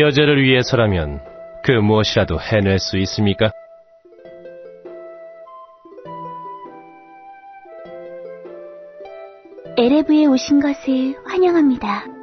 여자를 위해서라면 그 무엇이라도 해낼 수 있습니까? 에레브에 오신 것을 환영합니다.